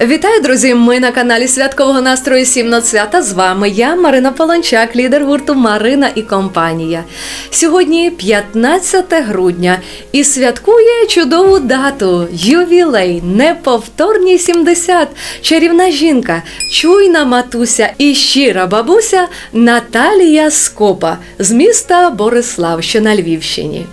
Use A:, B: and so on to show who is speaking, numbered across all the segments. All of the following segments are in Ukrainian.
A: Вітаю, друзі! Ми на каналі святкового настрою «Сім нот свята. З вами я, Марина Полончак, лідер гурту Марина і компанія. Сьогодні 15 грудня і святкує чудову дату, ювілей, неповторні 70. Чарівна жінка, чуйна матуся і щира бабуся Наталія Скопа з міста Борислав, що на Львівщині.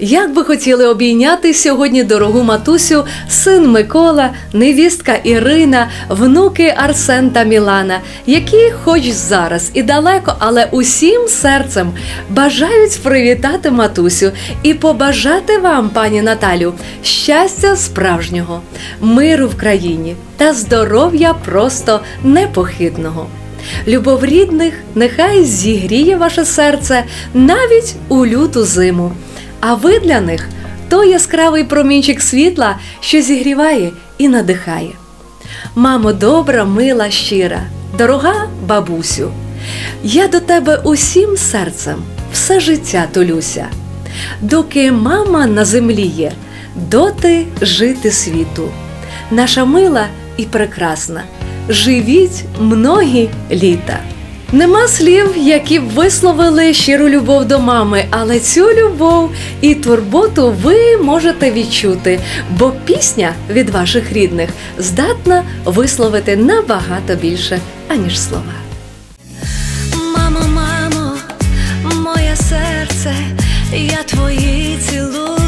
A: Як би хотіли обійняти сьогодні дорогу матусю, син Микола, невістка Ірина, внуки Арсен та Мілана, які, хоч зараз і далеко, але усім серцем бажають привітати матусю і побажати вам, пані Наталю, щастя справжнього, миру в країні та здоров'я просто непохитного. Любов рідних нехай зігріє ваше серце навіть у люту зиму. А ви для них той яскравий промінчик світла, що зігріває і надихає. Мамо, добра, мила, щира, дорога бабусю, я до тебе усім серцем все життя толюся. Доки мама на землі є, доти жити світу. Наша мила і прекрасна, живіть многі літа. Нема слів, які б висловили щиру любов до мами, але цю любов і турботу ви можете відчути, бо пісня від ваших рідних здатна висловити набагато більше, аніж слова.
B: Мамо, мамо, моє серце, я твої цілую.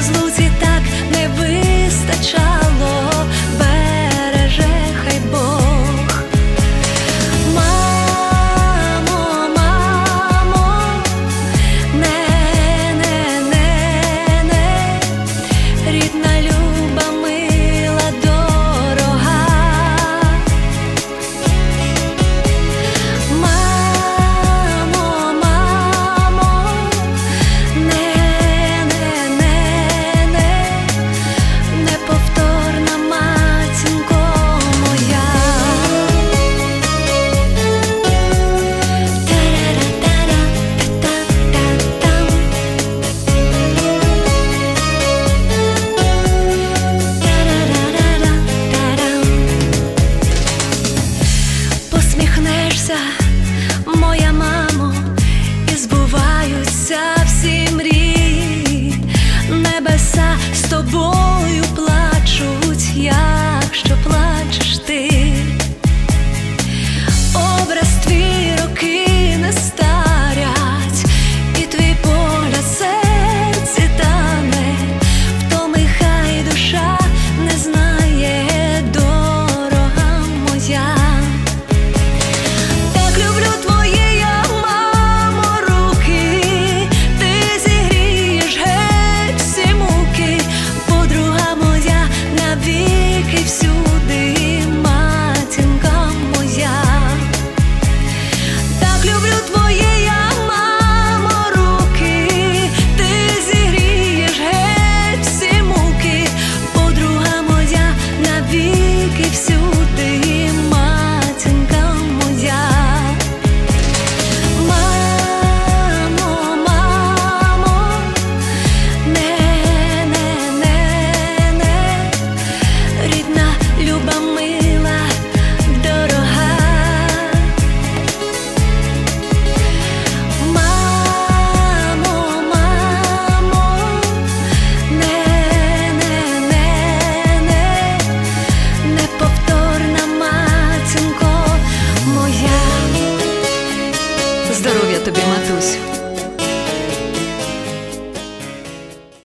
B: без луці